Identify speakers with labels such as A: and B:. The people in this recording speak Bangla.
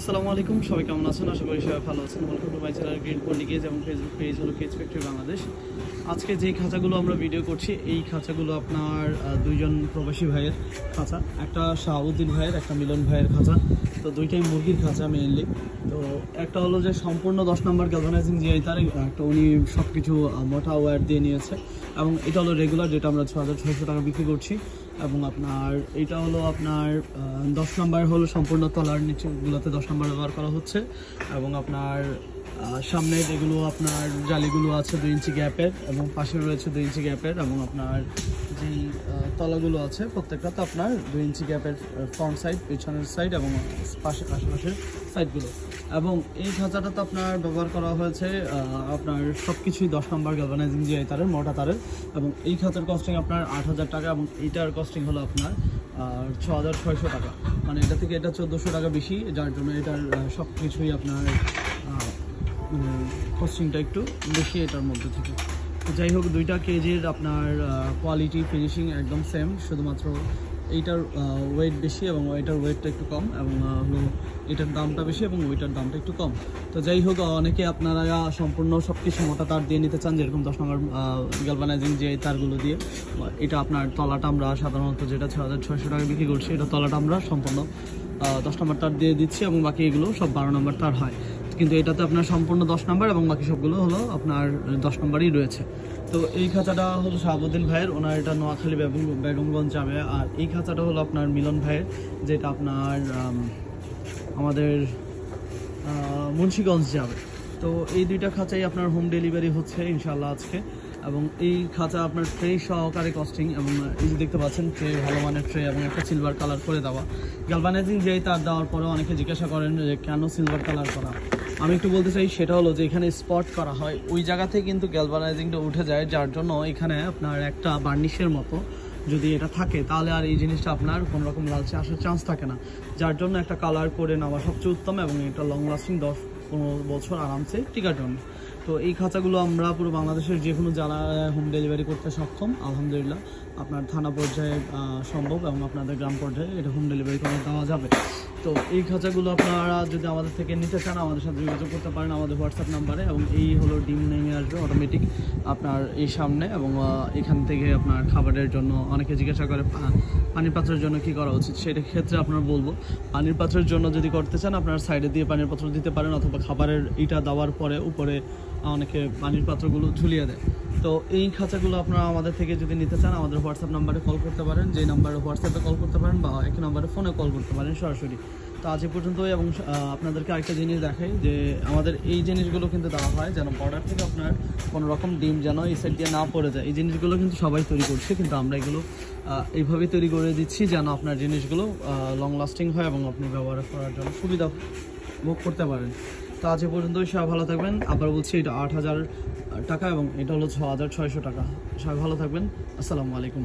A: আসসালামু আলাইকুম, সবাই কেমন আছেন? আশা করি সবাই ভালো আছেন। Welcome to my channel Green পলিগেজ এবং ফেসবুক পেজ হলো কেজ ফ্যাক্টরি বাংলাদেশ আজকে যেই খাঁচাগুলো আমরা ভিডিও করছি, এই খাঁচাগুলো আপনার দুইজন প্রবাসী ভাইয়ের খাঁচা, একটা শাহাবুদ্দিন ভাইয়ের, একটা মিলন ভাইয়ের খাঁচা। তো দুইটাই মুরগির খাঁচা মেইনলি তো একটা হলো যে সম্পূর্ণ দশ নম্বর গ্যালভানাইজিং জিআই তার, একটা উনি সব কিছু মোটা ওয়্যার দিয়ে নিয়েছে। এবং এটা হলো রেগুলার যেটা আমরা ছ হাজার ছয়শো টাকা বিক্রি করছি। এবং আপনার এটা হলো আপনার দশ নম্বর হলো সম্পূর্ণ তলার নিচেগুলোতে দশ নম্বর ব্যবহার করা হচ্ছে। এবং আপনার আহ, সামনে যেগুলো আপনার জালিগুলো আছে দুই ইঞ্চি গ্যাপের এবং পাশে রয়েছে দুই ইঞ্চি গ্যাপের এবং আপনার আহ, তলাগুলো আছে প্রত্যেকটা তো আপনার দুই ইঞ্চি গ্যাপের ফ্রন্ট সাইড পিছনের সাইড এবং পাশে আশেপাশের সাইডগুলো এবং এই খাঁচাটা তো আপনার ব্যবহার করা হয়েছে আপনার সব কিছুই দশ নম্বর গ্যালভানাইজিং জিআই তারের, মোটা তারের, এবং এই খাঁচার কস্টিং আপনার আট হাজার টাকা এবং এইটার কস্টিং হলো আপনার ছ হাজার ছয়শো টাকা। মানে এটা থেকে এটা চোদ্দোশো টাকা বেশি, যার জন্য এটার সব কিছুই আপনার কস্টিংটা একটু বেশি এটার মধ্যে থেকে। যাই হোক, দুইটা কেজির আপনার কোয়ালিটি ফিনিশিং একদম সেম শুধুমাত্র এইটার ওয়েট বেশি এবং ওইটার ওয়েটটা একটু কম এবং হলো এটার দামটা বেশি এবং ওইটার দামটা একটু কম। তো যাই হোক, অনেকে আপনারা সম্পূর্ণ সব কিছু মোটা তার দিয়ে নিতে চান, যেরকম দশ নম্বর গ্যালভানাইজিং যে তারগুলো দিয়ে, এটা আপনার তলাটা আমরা সাধারণত যেটা ছ হাজার ছয়শো টাকা বিক্রি করছি, এটা তলাটা আমরা সম্পূর্ণ দশ নম্বর তার দিয়ে দিচ্ছি এবং বাকি এগুলো সব বারো নম্বর তার হয়। কিন্তু এটাতে আপনার সম্পূর্ণ দশ নম্বর এবং বাকি সবগুলো হলো আপনার দশ নম্বরই রয়েছে। তো এই খাঁচাটা হলো শাহাবুদ্দিন ভাইয়ের, ওনার এটা নোয়াখালী বেগম- বেগমগঞ্জ যাবে আর এই খাঁচাটা হলো আপনার মিলন ভাইয়ের, যেটা আপনার আমাদের মুন্সীগঞ্জ যাবে। তো এই দুইটা খাঁচাই আপনার হোম ডেলিভারি হচ্ছে ইনশাল্লাহ আজকে। এবং এই খাঁচা আপনার ট্রে সহকারে কস্টিং এবং এই যে দেখতে পাচ্ছেন, ট্রে, ভালো মানের ট্রে এবং একটা সিলভার কালার করে দেওয়া। গ্যালভানাইজিং যেই তার দেওয়ার পরে অনেকে জিজ্ঞাসা করেন যে, কেন সিলভার কালার করা? আমি একটু বলতে চাই, সেটা হলো যে এখানে স্পট করা হয়, ওই জায়গাতে কিন্তু গ্যালভানাইজিংটা উঠে যায়, যার জন্য এখানে আপনার একটা বার্নিশের মতো যদি এটা থাকে, তাহলে আর এই জিনিসটা আপনার কোনো রকম লালচে আসার চান্স থাকে না। যার জন্য একটা কালার করে নেওয়া সবচেয়ে উত্তম এবং এটা লং লাস্টিং দশ পনেরো বছর আরামসে টিকার জন্য। তো এই খাঁচাগুলো আমরা পুরো বাংলাদেশের যে কোনো জেলায় হোম ডেলিভারি করতে সক্ষম, আলহামদুলিল্লাহ। আপনার থানা পর্যায়ে সম্ভব এবং আপনাদের গ্রাম পর্যায়ে এটা হোম ডেলিভারি করে দেওয়া যাবে। তো এই খাঁচাগুলো আপনারা যদি আমাদের থেকে নিতে চান, আমাদের সাথে যোগাযোগ করতে পারেন আমাদের হোয়াটসঅ্যাপ নাম্বারে এবং এই হলো ডিম নেমে আসবে অটোমেটিক আপনার এই সামনে এবং এখান থেকে আপনার খাবারের জন্য অনেকে জিজ্ঞাসা করে পানির পাত্রের জন্য কি করা উচিত? সেটা ক্ষেত্রে আপনার বলব, পানির পাত্রের জন্য যদি করতে চান, আপনার সাইডে দিয়ে পানির পাত্র দিতে পারেন অথবা খাবারের ইটা দেওয়ার পরে উপরে অনেকে পানির পাত্রগুলো ঝুলিয়ে দেয়। তো এই খাঁচাগুলো আপনারা আমাদের থেকে যদি নিতে চান, আমাদের হোয়াটসঅ্যাপ নাম্বারে কল করতে পারেন যে নাম্বারে হোয়াটসঅ্যাপে কল করতে পারেন বা একই নাম্বারে ফোনে কল করতে পারেন সরাসরি। তো আজ পর্যন্ত এবং আপনাদেরকে আরেকটা জিনিস দেখাই যে আমাদের এই জিনিসগুলো কিন্তু দেওয়া হয় যেন বর্ডার থেকে আপনার কোনো রকম ডিম যেন এই সাইড দিয়ে না পড়ে যায়। এই জিনিসগুলো কিন্তু সবাই তৈরি করছে, কিন্তু আমরা এগুলো এইভাবেই তৈরি করে দিচ্ছি যেন আপনার জিনিসগুলো লং লাস্টিং হয় এবং আপনি ব্যবহার করার জন্য সুবিধা ভোগ করতে পারেন। তো আজ পর্যন্ত সবাই ভালো থাকবেন। আবার বলছি, এটা আট হাজার টাকা এবং এটা হলো ছ হাজার ছয়শো টাকা। সবাই ভালো থাকবেন। আসসালামু আলাইকুম।